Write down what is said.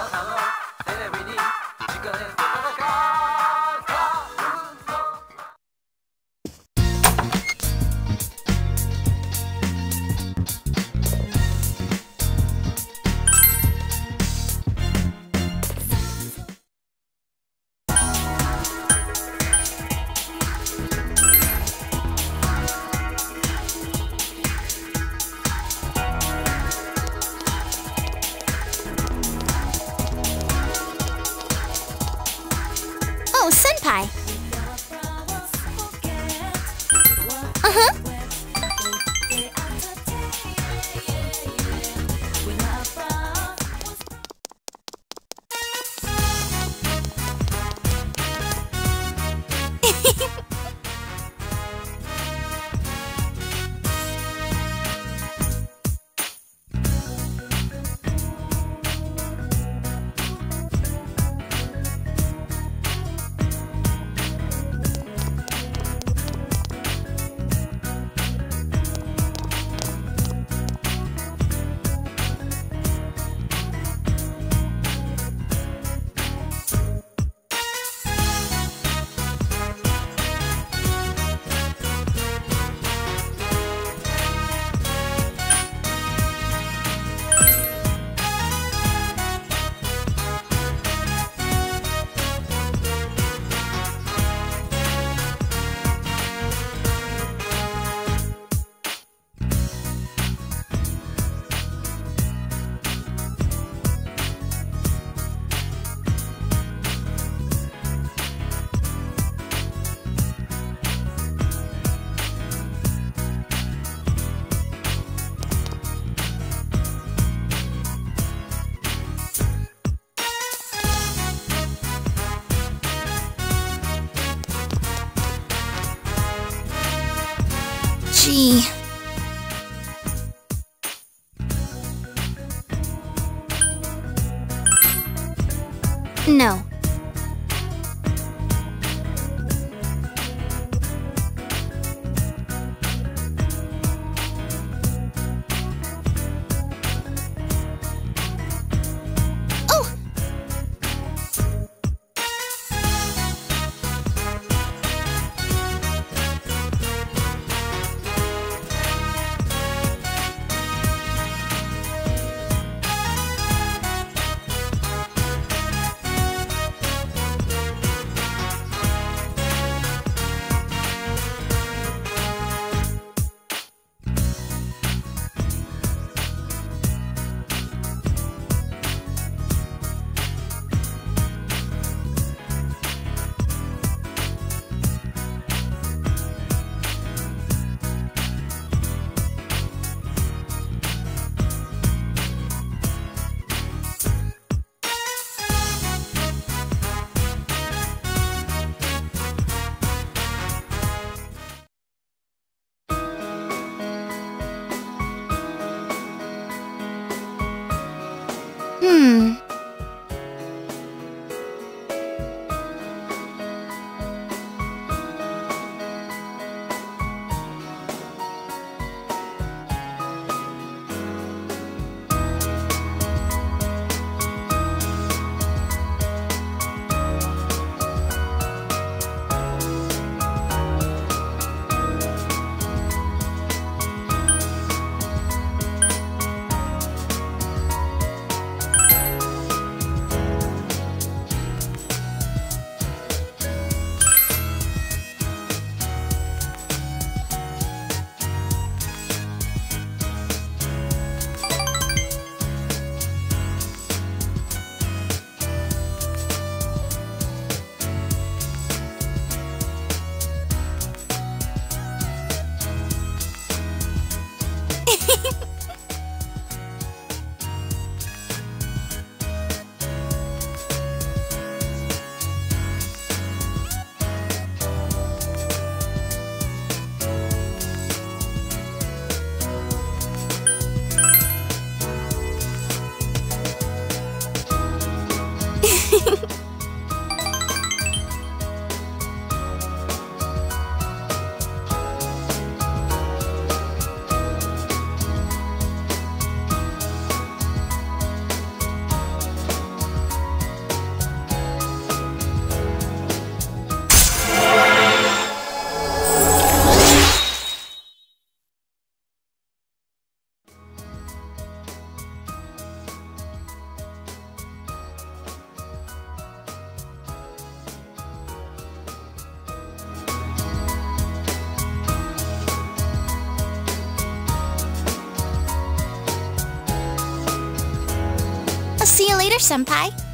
テレビに直伝 Gee. No. Later, Senpai.